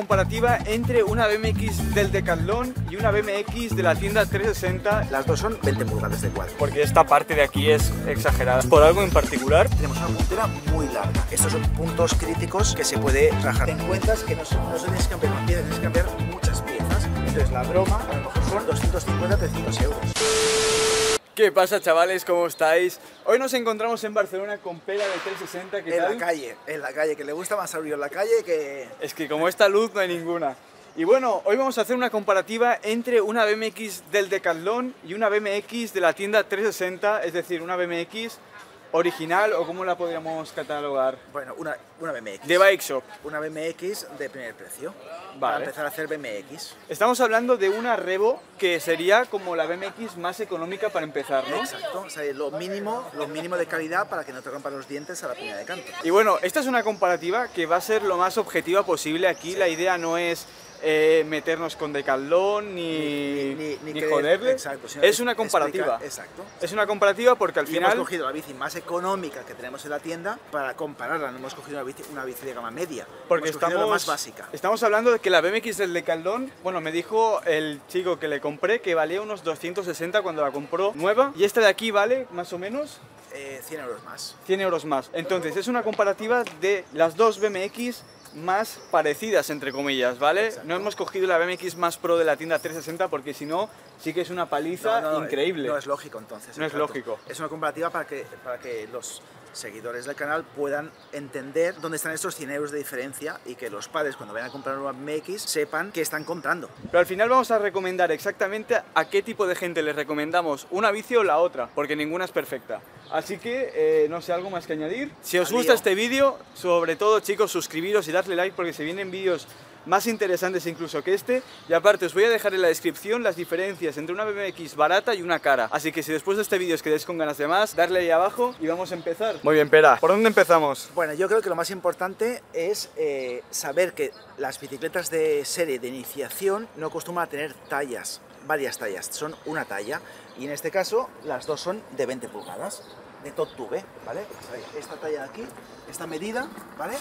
Comparativa entre una BMX del Decathlon y una BMX de la tienda 360. Las dos son 20 pulgadas de cuadro. Porque esta parte de aquí es exagerada. ¿Por algo en particular? Tenemos una puntera muy larga. Estos son puntos críticos que se puede rajar. Ten cuenta que no, no se tienes que cambiar una pieza, tienes que cambiar muchas piezas. Entonces la broma a lo mejor son 250-300 euros. ¿Qué pasa chavales? ¿Cómo estáis? Hoy nos encontramos en Barcelona con Pela de 360, ¿qué en tal? la calle, en la calle, que le gusta más abrir en la calle que... Es que como esta luz no hay ninguna. Y bueno, hoy vamos a hacer una comparativa entre una BMX del Decathlon y una BMX de la tienda 360, es decir, una BMX original o cómo la podríamos catalogar. Bueno, una, una BMX. De Bike Shop. Una BMX de primer precio. Vale. Para empezar a hacer BMX. Estamos hablando de una Revo que sería como la BMX más económica para empezar, ¿no? Exacto, o sea, lo mínimo, lo mínimo de calidad para que no te rompan los dientes a la primera de canto. Y bueno, esta es una comparativa que va a ser lo más objetiva posible. Aquí la idea no es eh, meternos con Decathlon ni, Ni- joderle. exacto, es una comparativa. explica- exacto. Es una comparativa porque al Y final... hemos cogido la bici más económica que tenemos en la tienda para compararla. No hemos cogido una bici, una bici de gama media. Porque hemos estamos, la más básica. estamos hablando de que la BMX del Decathlon, bueno, me dijo el chico que le compré que valía unos 260 cuando la compró nueva y esta de aquí vale más o menos Eh, 100 euros más. 100 euros más. Entonces es una comparativa de las dos BMX más parecidas, entre comillas, ¿vale? Exacto. No hemos cogido la BMX más pro de la tienda 360 porque si no, sí que es una paliza No, no, no, increíble. No es lógico entonces. No es lógico. Es una comparativa para que, para que los seguidores del canal puedan entender dónde están estos 100 euros de diferencia y que los padres cuando vayan a comprar una BMX sepan que están comprando. Pero al final vamos a recomendar exactamente a qué tipo de gente les recomendamos una bici o la otra, porque ninguna es perfecta. Así que, eh, no sé, algo más que añadir. Si os gusta este vídeo, sobre todo chicos, suscribiros y darle like porque se vienen vídeos más interesantes incluso que este. Y aparte, os voy a dejar en la descripción las diferencias entre una BMX barata y una cara. Así que si después de este vídeo os quedáis con ganas de más, darle ahí abajo y vamos a empezar. Muy bien, Pera. ¿Por dónde empezamos? Bueno, yo creo que lo más importante es eh, saber que las bicicletas de serie de iniciación no acostumbran a tener tallas, varias tallas, son una talla. Y en este caso, las dos son de 20 pulgadas, de top tube, ¿vale? Esta talla de aquí, esta medida, ¿vale?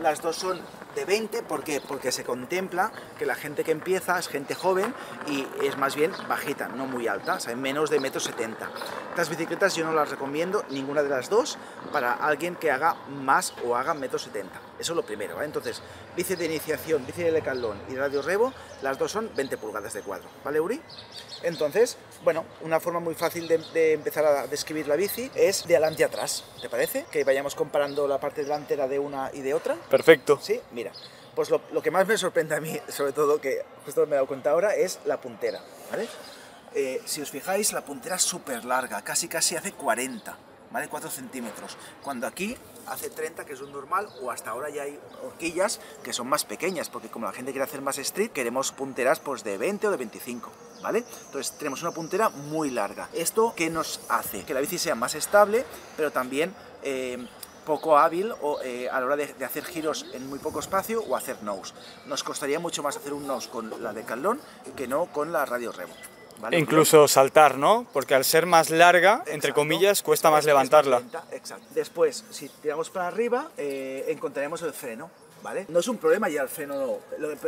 Las dos son de 20, ¿por qué? Porque se contempla que la gente que empieza es gente joven y es más bien bajita, no muy alta, o sea, menos de metro 70. Estas bicicletas yo no las recomiendo, ninguna de las dos, para alguien que haga más o haga metro 70. Eso es lo primero, ¿vale? Entonces, bici de iniciación, bici de Decathlon y Radio Revo, las dos son 20 pulgadas de cuadro, ¿vale, Uri? Entonces, bueno, una forma muy fácil de, de empezar a describir la bici es de adelante a atrás, ¿te parece? Que vayamos comparando la parte delantera de una y de otra. Perfecto. Sí, mira. Pues lo, lo que más me sorprende a mí, sobre todo, que justo me he dado cuenta ahora, es la puntera, ¿vale? Eh, si os fijáis, la puntera es súper larga, casi casi hace 40, ¿vale? 4 centímetros. Cuando aquí hace 30, que es un normal, o hasta ahora ya hay horquillas que son más pequeñas, porque como la gente quiere hacer más street, queremos punteras pues de 20 o de 25, ¿vale? Entonces tenemos una puntera muy larga. ¿Esto qué nos hace? Que la bici sea más estable, pero también... eh, poco hábil o, eh, a la hora de, hacer giros en muy poco espacio o hacer nose. Nos costaría mucho más hacer un nose con la de Calón que no con la Radio Revo. ¿Vale? Incluso saltar, ¿no? Porque al ser más larga, entre comillas, cuesta más Es- es levantarla. lenta, exacto. Después, si tiramos para arriba, eh, encontraremos el freno. ¿Vale? No es un problema ya el freno, no.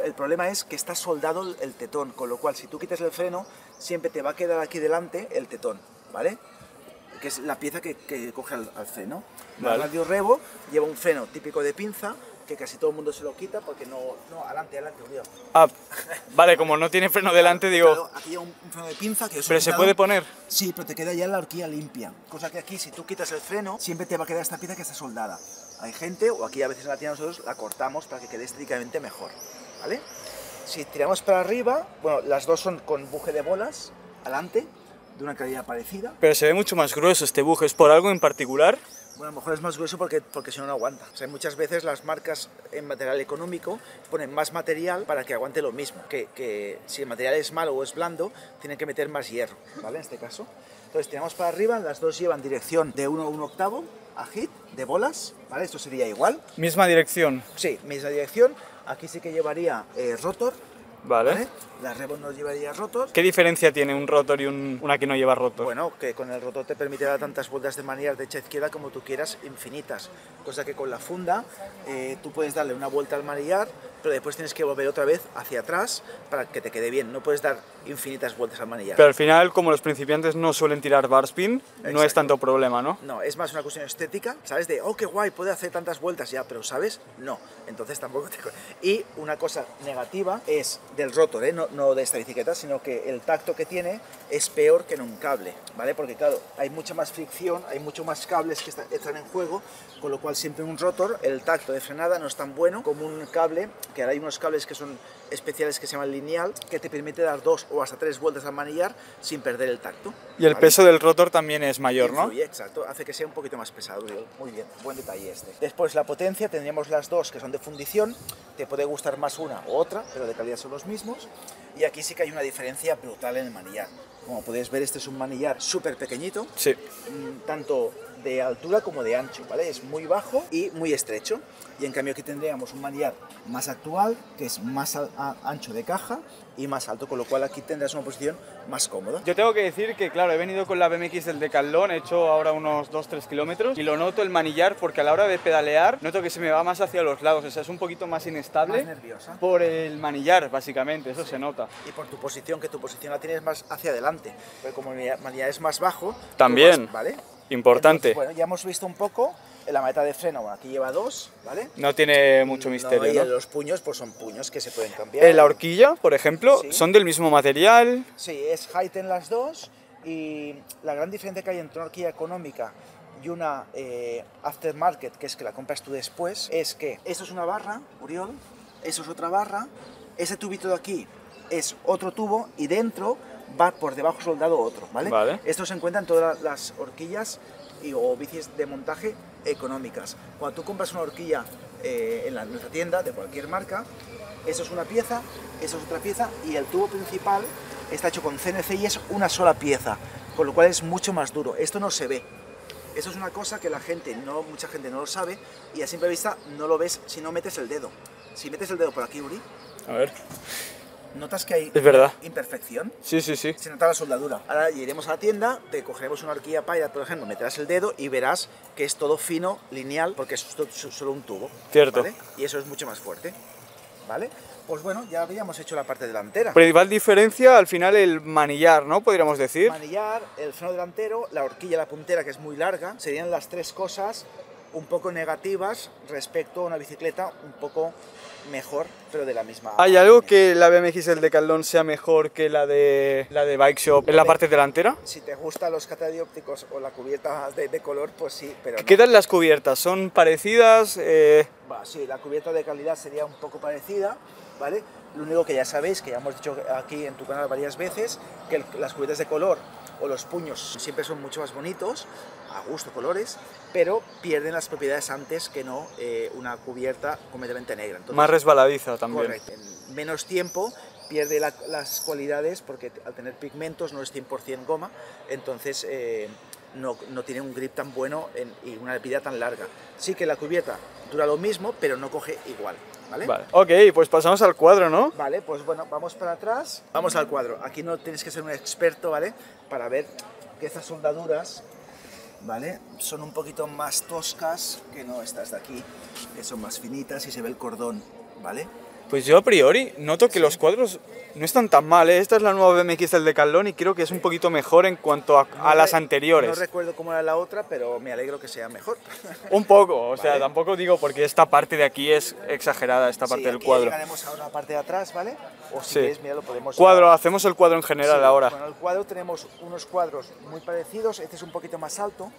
El problema es que está soldado el, el tetón, con lo cual si tú quitas el freno, siempre te va a quedar aquí delante el tetón, ¿vale? Que es la pieza que, que coge al, al freno. La Vale. Radio Revo lleva un freno típico de pinza, que casi todo el mundo se lo quita porque no... No, adelante, adelante, Uriel. Ah, vale, como no tiene freno delante, digo... Claro, aquí lleva un, un freno de pinza que es Pero se puede poner... Sí, pero te queda ya la horquilla limpia. Cosa que aquí, si tú quitas el freno, siempre te va a quedar esta pieza que está soldada. Hay gente, o aquí a veces en la tienda nosotros la cortamos para que quede estéticamente mejor. ¿Vale? Si tiramos para arriba, bueno, las dos son con buje de bolas, adelante, de una calidad parecida. Pero se ve mucho más grueso este buje. ¿Es por algo en particular? Bueno, a lo mejor es más grueso porque, porque si no, no aguanta. O sea, muchas veces las marcas en material económico ponen más material para que aguante lo mismo. Que, que si el material es malo o es blando, tienen que meter más hierro, ¿vale? En este caso. Entonces, tiramos para arriba, las dos llevan dirección de 1 a 1 octavo, a hit, de bolas, ¿vale? Esto sería igual. Misma dirección. Sí, misma dirección. Aquí sí que llevaría eh, rotor, Vale. ¿vale? La Revo no llevaría rotor. ¿Qué diferencia tiene un rotor y un- una que no lleva rotor? Bueno, que con el rotor te permite dar tantas vueltas de manera derecha a izquierda como tú quieras, infinitas. Cosa que con la funda eh, tú puedes darle una vuelta al manillar pero después tienes que volver otra vez hacia atrás para que te quede bien. No puedes dar infinitas vueltas al manillar. Pero al final, como los principiantes no suelen tirar bar spin, no es tanto problema, ¿no? No, es más una cuestión estética, ¿sabes? De, oh, qué guay, puede hacer tantas vueltas ya, pero ¿sabes? No, entonces tampoco te... Y una cosa negativa es del rotor, ¿eh? no, no de esta bicicleta, sino que el tacto que tiene es peor que en un cable, ¿vale? Porque claro, hay mucha más fricción, hay mucho más cables que está- están en juego, con lo cual siempre en un rotor el tacto de frenada no es tan bueno como un cable, que ahora hay unos cables que son especiales que se llaman lineal, que te permite dar dos o hasta tres vueltas al manillar sin perder el tacto. Y el ¿vale? peso del rotor también es mayor, ¿no? Influye, exacto, hace que sea un poquito más pesado. Muy bien, buen detalle este. Después la potencia, tendríamos las dos que son de fundición, te puede gustar más una u otra, pero de calidad son los mismos. Y aquí sí que hay una diferencia brutal en el manillar. Como podéis ver, este es un manillar súper pequeñito, Sí. mm, tanto de altura como de ancho, ¿vale? Es muy bajo y muy estrecho. Y en cambio aquí tendríamos un manillar más actual, que es más ancho de caja y más alto, con lo cual aquí tendrás una posición más cómoda. Yo tengo que decir que, claro, he venido con la BMX del Decathlon, he hecho ahora unos 2-3 kilómetros y lo noto el manillar porque a la hora de pedalear noto que se me va más hacia los lados, o sea, es un poquito más inestable Más nerviosa. por el manillar, básicamente, eso se nota. y por tu posición, que tu posición la tienes más hacia adelante. Pero como el manillar es más bajo, También. vas- ¿vale? Importante. Entonces, bueno, ya hemos visto un poco la maleta de freno, bueno, aquí lleva dos, ¿vale? No tiene mucho No, misterio, y ¿no? los puños, pues son puños que se pueden cambiar. La horquilla, por ejemplo, Sí. son del mismo material. Sí, es Haiten las dos y la gran diferencia que hay entre una horquilla económica y una eh, aftermarket, que es que la compras tú después, es que esto es una barra, Uriol, eso es otra barra, ese tubito de aquí es otro tubo y dentro va por debajo soldado otro, ¿vale? Vale. Esto se encuentra en todas las horquillas y, o bicis de montaje económicas. Cuando tú compras una horquilla eh, en la, nuestra tienda de cualquier marca, eso es una pieza, eso es otra pieza y el tubo principal está hecho con CNC y es una sola pieza, con lo cual es mucho más duro. Esto no se ve. Esto es una cosa que la gente, no, mucha gente no lo sabe y a simple vista no lo ves si no metes el dedo. Si metes el dedo por aquí, Uri, A ver. Notas que hay Es verdad. imperfección. Sí, sí, sí. Se nota la soldadura. Ahora iremos a la tienda, te cogeremos una horquilla Pilot, por ejemplo, meterás el dedo y verás que es todo fino, lineal, porque es so- so- solo un tubo. Cierto. ¿vale? Y eso es mucho más fuerte. ¿Vale? Pues bueno, ya habíamos hecho la parte delantera. Principal diferencia, al final, el manillar, ¿no? Podríamos decir. Manillar, el freno delantero, la horquilla, la puntera, que es muy larga, serían las tres cosas un poco negativas respecto a una bicicleta un poco mejor, pero de la misma. ¿Hay algo que la BMX del Decathlon sea mejor que la de la de Bike Shop en la parte delantera? Si te gustan los catadiópticos o la cubierta de, de color, pues sí, pero no. ¿Qué tal las cubiertas? ¿Son parecidas? Eh, sí, la cubierta de calidad sería un poco parecida, ¿vale? Lo único que ya sabéis, que ya hemos dicho aquí en tu canal varias veces, que el- las cubiertas de color o los puños siempre son mucho más bonitos, a gusto colores, pero pierden las propiedades antes que no eh, una cubierta completamente negra. Entonces, más resbaladiza también. correcto. En menos tiempo pierde la- las cualidades porque al tener pigmentos no es 100% goma, entonces eh, no, no tiene un grip tan bueno en- y una vida tan larga. Sí que la cubierta dura lo mismo, pero no coge igual. ¿Vale? Vale. Ok, pues pasamos al cuadro, ¿no? Vale, pues bueno, vamos para atrás. Vamos al cuadro. Aquí no tienes que ser un experto, ¿vale? Para ver que estas soldaduras, ¿vale? Son un poquito más toscas que no estas de aquí, que son más finitas y se ve el cordón, ¿vale? Pues yo a priori noto que los cuadros no están tan mal, ¿eh? Esta es la nueva BMX del Decathlon y creo que es un poquito mejor en cuanto a, a No las re- anteriores. No recuerdo cómo era la otra, pero me alegro que sea mejor. Un poco, o sea, Vale. tampoco digo porque esta parte de aquí es exagerada, esta parte Sí, del aquí cuadro. Llegaremos a la parte de atrás, ¿vale? O si Sí. quieres, mira, lo podemos... Cuadro, hacemos el cuadro en general Sí, ahora. Bueno, el cuadro tenemos unos cuadros muy parecidos, este es un poquito más alto,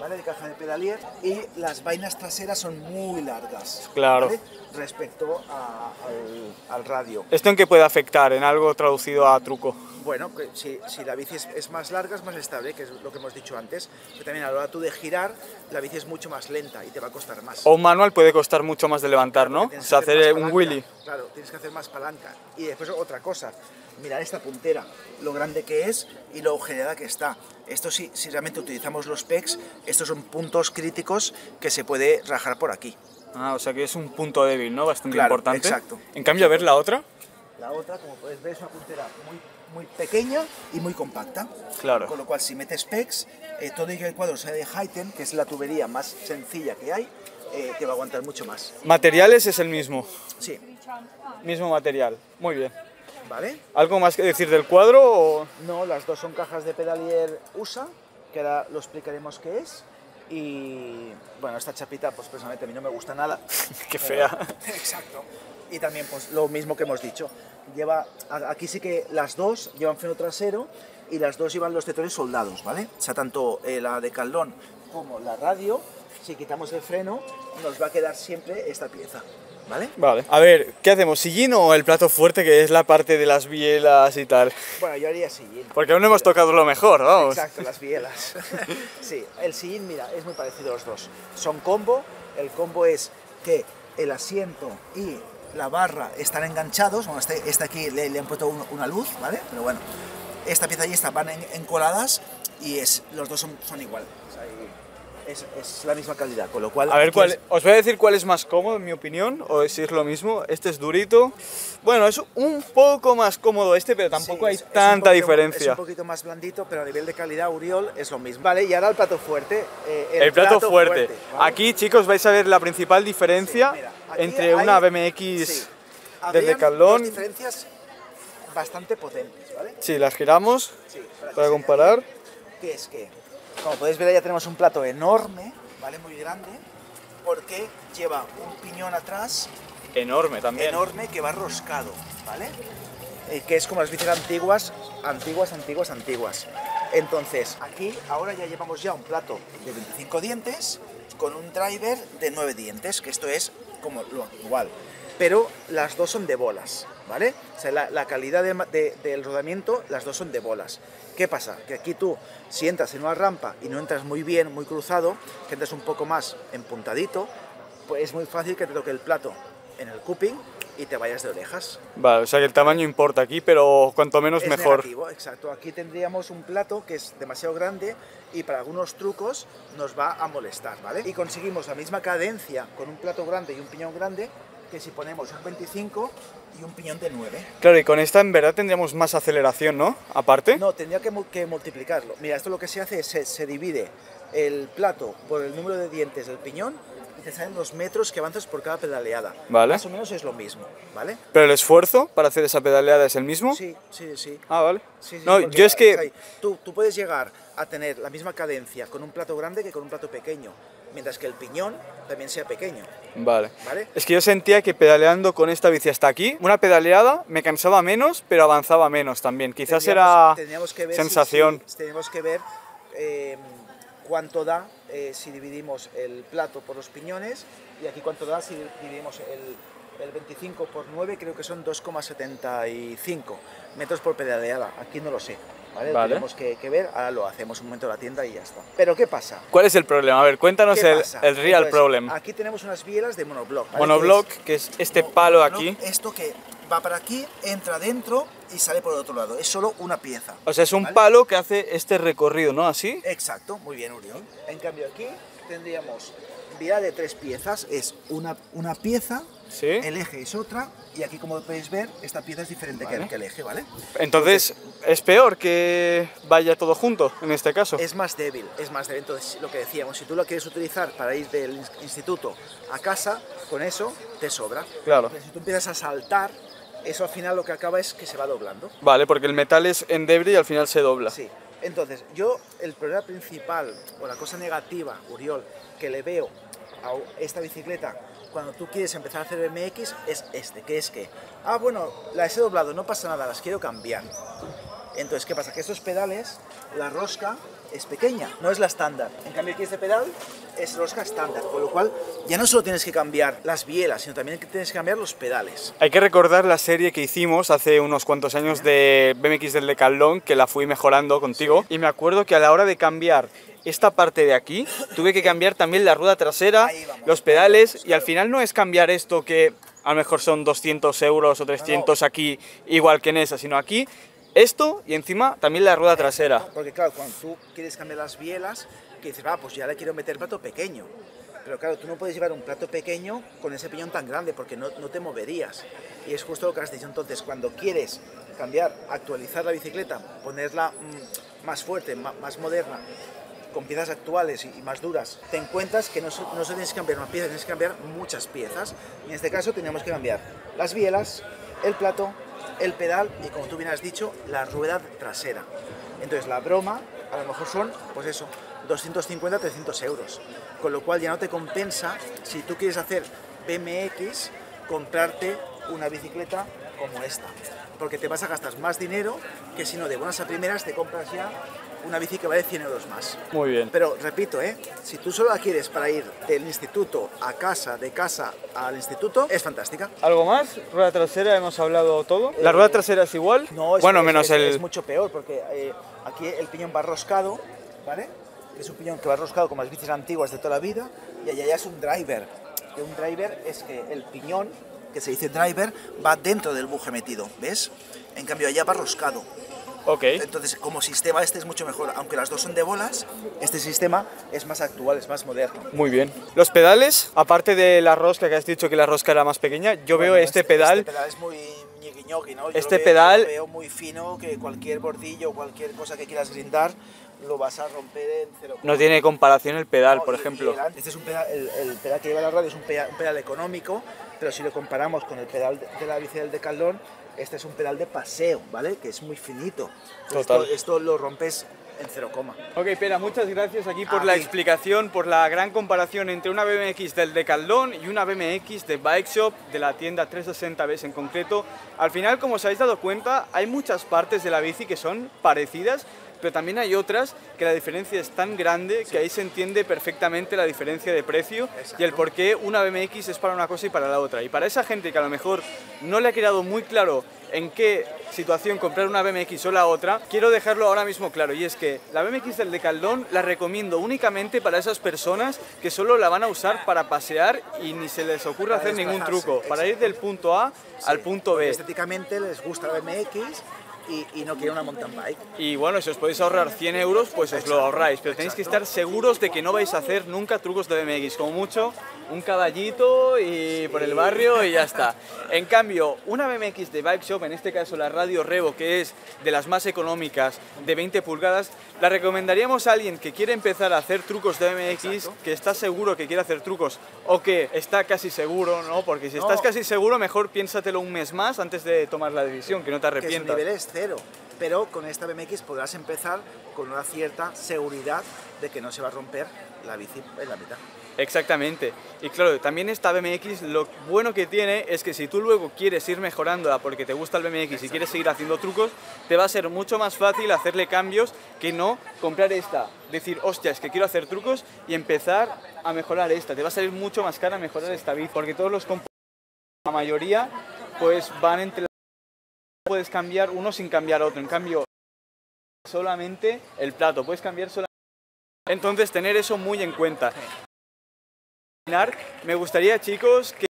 ¿vale? De caja de pedalier, y las vainas traseras son muy largas. Claro. ¿vale? Respecto a- al, al radio. ¿Esto en qué puede afectar? En algo traducido a truco. Bueno, que si, si la bici es, es más larga, es más estable, que es lo que hemos dicho antes, pero también a la hora tú de girar, la bici es mucho más lenta y te va a costar más. O un manual puede costar mucho más de levantar, ¿no? O sea, hacer más un wheelie. Claro, tienes que hacer más palanca. Y después otra cosa, mirar esta puntera, lo grande que es y lo agujereada que está. Esto sí, si realmente utilizamos los PECs, estos son puntos críticos que se puede rajar por aquí. Ah, o sea que es un punto débil, ¿no? Bastante Claro, importante. exacto. En cambio, a ver la otra. La otra, como puedes ver, es una puntera muy, muy pequeña y muy compacta. Claro. Con lo cual, si metes PECs, eh, todo el cuadro sea de Haiten, que es la tubería más sencilla que hay, eh, te va a aguantar mucho más. Materiales es el mismo, Sí, mismo material. Muy bien. ¿vale? ¿Algo más que decir del cuadro o...? No, las dos son cajas de pedalier USA, que ahora lo explicaremos qué es. Y bueno, esta chapita, pues personalmente a mí no me gusta nada. Qué fea. Exacto. Y también, pues lo mismo que hemos dicho. Lleva, aquí sí que las dos llevan freno trasero y las dos llevan los tetores soldados, ¿vale? O sea, tanto eh, la de caldón como la radio, si quitamos el freno, nos va a quedar siempre esta pieza, ¿vale? Vale. A ver, ¿qué hacemos? ¿Sillín o el plato fuerte que es la parte de las bielas y tal? Bueno, yo haría sillín. Porque aún no hemos tocado lo mejor, vamos. Exacto, las bielas. sí, el sillín, mira, es muy parecido a los dos. Son combo. El combo es que el asiento y la barra están enganchados. Bueno, este, este aquí le, le han puesto un- una luz, ¿vale? Pero bueno, esta pieza y esta van en- encoladas y es, los dos son, son igual. O sea, y es, es la misma calidad, con lo cual... A ver, cuál, es- os voy a decir cuál es más cómodo, en mi opinión, o si es lo mismo. Este es durito. Bueno, es un poco más cómodo este, pero tampoco Sí, hay es- tanta poquito- diferencia. Es un poquito más blandito, pero a nivel de calidad, Uriol es lo mismo. Vale, y ahora el plato fuerte. eh, El, plato, fuerte. ¿vale? Aquí, chicos, vais a ver la principal diferencia Sí, mira, entre hay- una BMX sí, del Decathlon. diferencias bastante potentes, ¿vale? Sí, las giramos para, comparar. Que es que, como podéis ver, ya tenemos un plato enorme, ¿vale? Muy grande, porque lleva un piñón atrás Enorme también. enorme que va roscado, ¿vale? Eh, que es como las bicis antiguas, antiguas, antiguas, antiguas. Entonces, aquí ahora ya llevamos ya un plato de 25 dientes con un driver de 9 dientes, que esto es como lo actual. Pero las dos son de bolas, ¿vale? O sea, la, la calidad de de- del rodamiento, las dos son de bolas. ¿Qué pasa? Que aquí tú, si entras en una rampa y no entras muy bien, muy cruzado, que entras un poco más empuntadito, pues es muy fácil que te toque el plato en el cupping y te vayas de orejas. Vale, o sea que el tamaño importa aquí, pero cuanto menos es mejor. negativo, exacto. Aquí tendríamos un plato que es demasiado grande y para algunos trucos nos va a molestar, ¿vale? Y conseguimos la misma cadencia con un plato grande y un piñón grande que si ponemos un 25 y un piñón de 9. Claro, y con esta en verdad tendríamos más aceleración, ¿no? Aparte. No, tendría que, mu- que multiplicarlo. Mira, esto lo que se hace es se, se divide el plato por el número de dientes del piñón y te salen los metros que avanzas por cada pedaleada. Vale. Más o menos es lo mismo, ¿vale? Pero el esfuerzo para hacer esa pedaleada es el mismo. Sí, sí, sí. Ah, vale. Sí, sí, no, yo es que... tú, tú puedes llegar a tener la misma cadencia con un plato grande que con un plato pequeño, mientras que el piñón también sea pequeño, Vale. ¿vale? Es que yo sentía que pedaleando con esta bici hasta aquí, una pedaleada me cansaba menos, pero avanzaba menos también. Quizás era que ver si- sensación. si- tenemos que ver eh, cuánto da eh, si dividimos el plato por los piñones y aquí cuánto da si dividimos el, el 25 por 9, creo que son 2,75 metros por pedaleada. Aquí no lo sé. ¿Vale? Vale. Tenemos que, que ver, ahora lo hacemos un momento en la tienda y ya está. Pero ¿qué pasa? ¿Cuál es el problema? A ver, cuéntanos ¿Qué el, el real Entonces, problem. Aquí tenemos unas bielas de monoblock. ¿vale? Monoblock, Que es- este palo aquí. Esto que va para aquí, entra dentro y sale por el otro lado. Es solo una pieza. O sea, es un ¿vale? palo que hace este recorrido, ¿no? Así. Exacto, muy bien, Uriol. En cambio aquí tendríamos vía de tres piezas. Es una, una pieza, Sí. el eje es otra y aquí como podéis ver esta pieza es diferente que, Vale. el, que el eje, ¿vale? Entonces, es peor que vaya todo junto, en este caso. Es más débil, es más débil. Entonces, lo que decíamos, si tú lo quieres utilizar para ir del ins- instituto a casa, con eso te sobra. Claro. Pero si tú empiezas a saltar, eso al final lo que acaba es que se va doblando. Vale, porque el metal es endeble y al final se dobla. Sí. Entonces, yo el problema principal o la cosa negativa, Uriol, que le veo a esta bicicleta cuando tú quieres empezar a hacer BMX es este, que es que, ah, bueno, las he doblado, no pasa nada, las quiero cambiar. Entonces, ¿qué pasa? Que estos pedales, la rosca es pequeña, no es la estándar. En cambio, aquí este pedal es rosca estándar, con lo cual ya no solo tienes que cambiar las bielas, sino también tienes que cambiar los pedales. Hay que recordar la serie que hicimos hace unos cuantos años de BMX del Decathlon, que la fui mejorando contigo. Y me acuerdo que a la hora de cambiar esta parte de aquí, tuve que cambiar también la rueda trasera, vamos. los pedales, y al final no es cambiar esto que a lo mejor son 200 euros o 300 aquí, igual que en esa, sino aquí esto y encima también la rueda trasera. Porque claro, cuando tú quieres cambiar las bielas, que dices, va, pues ya le quiero meter plato pequeño. Pero claro, tú no puedes llevar un plato pequeño con ese piñón tan grande porque no, no te moverías. Y es justo lo que has dicho. Entonces, cuando quieres cambiar, actualizar la bicicleta, ponerla mm, más fuerte, más moderna, con piezas actuales y más duras, te encuentras que no, no solo tienes que cambiar una pieza, tienes que cambiar muchas piezas. En este caso teníamos que cambiar las bielas, el plato, el pedal y como tú bien has dicho, la rueda trasera. Entonces la broma a lo mejor son, pues eso, 250, 300 euros. Con lo cual ya no te compensa, si tú quieres hacer BMX, comprarte una bicicleta como esta. Porque te vas a gastar más dinero que si no de buenas a primeras te compras ya una bici que vale 100 euros más. Muy bien. Pero repito, ¿eh? si tú solo la quieres para ir del instituto a casa, de casa al instituto, es fantástica. ¿Algo más? ¿Rueda trasera? ¿Hemos hablado todo? ¿La rueda trasera es igual? No, es, bueno, menos es, el... es mucho peor porque eh, aquí el piñón va roscado, ¿vale? Es un piñón que va roscado como las bicis antiguas de toda la vida y allá ya es un driver. Que un driver es que el piñón, que se dice driver, va dentro del buje metido, ¿ves? En cambio allá va roscado. Ok. Entonces, como sistema este es mucho mejor. Aunque las dos son de bolas, este sistema es más actual, es más moderno. Muy bien. Los pedales, aparte de la rosca que has dicho que la rosca era más pequeña, yo Bueno, veo este, pedal... Este pedal es muy ñiqui ñoqui, ¿no? Yo Este lo veo- pedal- lo veo muy fino, que cualquier bordillo o cualquier cosa que quieras grindar lo vas a romper en cero. No tiene comparación el pedal, No, por y- ejemplo. y el- este es un pedal, el, el pedal que lleva la radio es un pedal, un pedal económico, pero si lo comparamos con el pedal de, la bici del Decathlon, este es un pedal de paseo, ¿vale? Que es muy finito. Total. Esto, esto lo rompes en cero coma. Ok, Pera, muchas gracias aquí por A la explicación, por la gran comparación entre una BMX del Decathlon y una BMX de Bike Shop de la tienda 360 en concreto. Al final, como os habéis dado cuenta, hay muchas partes de la bici que son parecidas, pero también hay otras que la diferencia es tan grande que ahí se entiende perfectamente la diferencia de precio y el por qué una BMX es para una cosa y para la otra. Y para esa gente que a lo mejor no le ha quedado muy claro en qué situación comprar una BMX o la otra, quiero dejarlo ahora mismo claro y es que la BMX del Decathlon la recomiendo únicamente para esas personas que solo la van a usar para pasear y ni se les ocurre Para hacer ningún truco, para ir del punto A al punto B. Estéticamente les gusta la BMX y, y no quieren una mountain bike. Y bueno, si os podéis ahorrar 100 euros, pues os lo ahorráis. Pero tenéis que estar seguros de que no vais a hacer nunca trucos de BMX. Como mucho, un caballito y por el barrio y ya está. En cambio, una BMX de Bike Shop, en este caso la Radio Revo, que es de las más económicas, de 20 pulgadas, la recomendaríamos a alguien que quiere empezar a hacer trucos de BMX, Exacto. que está seguro que quiere hacer trucos o que está casi seguro, ¿no? Porque si No. estás casi seguro, mejor piénsatelo un mes más antes de tomar la decisión, que no te que su arrepientas. nivel es Pero con esta BMX podrás empezar con una cierta seguridad de que no se va a romper la bici en la mitad. Exactamente. Y claro, también esta BMX lo bueno que tiene es que si tú luego quieres ir mejorándola porque te gusta el BMX y quieres seguir haciendo trucos, te va a ser mucho más fácil hacerle cambios que no comprar esta. Decir, hostia, es que quiero hacer trucos y empezar a mejorar esta. Te va a salir mucho más cara mejorar esta bici porque todos los componentes, la mayoría, pues van entre... Puedes cambiar uno sin cambiar otro. En cambio, solamente el plato. Puedes cambiar solamente... Entonces, tener eso muy en cuenta me gustaría chicos que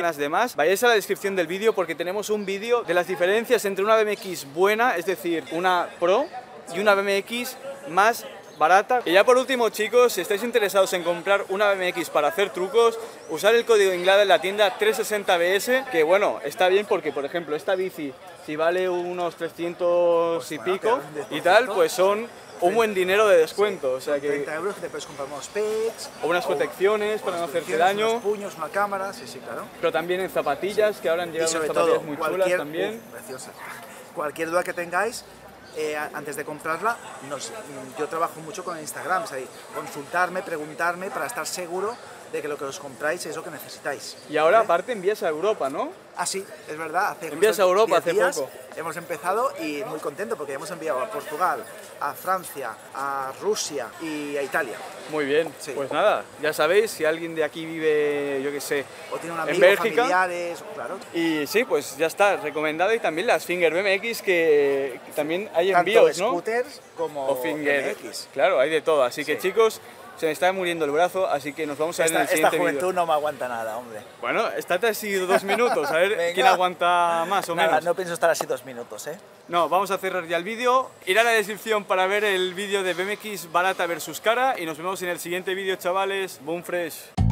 las demás vayáis a la descripción del vídeo porque tenemos un vídeo de las diferencias entre una BMX buena, es decir, una Pro y una BMX más barata. Y ya por último chicos, si estáis interesados en comprar una BMX para hacer trucos, usar el código INGLADA en la tienda 360BS, que bueno, está bien porque por ejemplo esta bici, si vale unos 300 y Pues bueno, pico y tal, 10%. pues son un buen dinero de descuento, o sea que... 30 euros que te puedes comprar unos pegs. O unas protecciones para no unas hacerte protecciones, daño. Unos puños, una cámara, sí, sí, claro. pero también en zapatillas, que ahora han Y llegado unas todo, zapatillas muy chulas también. uf, preciosas. cualquier duda que tengáis, eh, antes de comprarla, yo trabajo mucho con Instagram, es ahí, consultarme, preguntarme para estar seguro de que lo que os compráis es lo que necesitáis. Y ahora ¿vale? aparte envías a Europa, ¿no? Ah, sí, es verdad. Hace Envías a Europa 10 hace días poco. Hemos empezado y muy contento porque hemos enviado a Portugal, a Francia, a Rusia y a Italia. Muy bien. Sí. Pues nada, ya sabéis, si alguien de aquí vive, yo qué sé, O tiene un en amigo, Bélgica. familiares, claro. Y sí, pues ya está, recomendada. Y también las Finger BMX, que también hay Tanto envíos, ¿no? scooters como O Finger. BMX. Claro, hay de todo. Así que Sí. chicos, se me está muriendo el brazo, así que nos vamos a ver Esta, en el esta siguiente juventud vídeo. no me aguanta nada, hombre. Bueno, estate así dos minutos, a ver quién aguanta más o Nada, menos. no pienso estar así dos minutos, ¿eh? No, vamos a cerrar ya el vídeo. Ir a la descripción para ver el vídeo de BMX barata versus cara y nos vemos en el siguiente vídeo, chavales. Boom fresh.